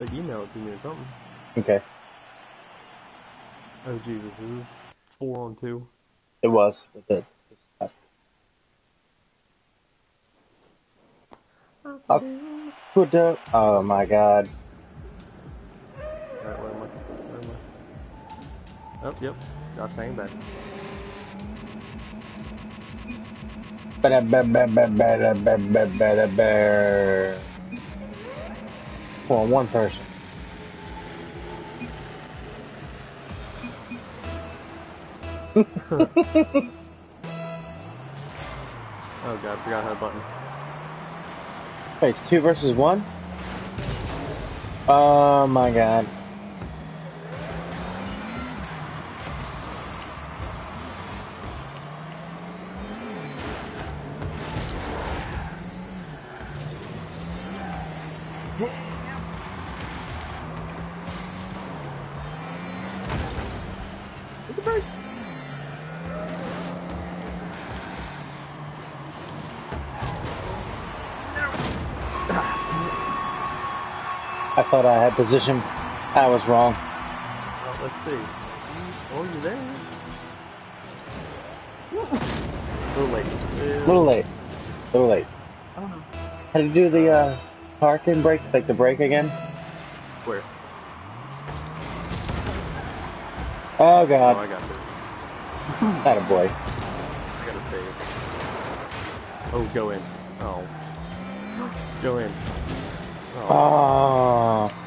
Like email it to me or something. Okay. Oh Jesus, this is four on two. It was, but it just stopped. Oh, put up. Oh my god. Alright, where am I? Where am I? Oh, yep. Josh hang back. Better, Well, one person. Oh god, forgot how to button. Wait, it's two versus one? Oh my god. I thought I had position. I was wrong. Well, let's see. Oh, you there? A little late. A little late. A little late. I don't know. How to do the uh, parking brake, like the brake again? Where? Oh Oh, god. Oh, I got it. That a boy. I gotta save. Oh, go in. Oh. Go in. Oh. Oh.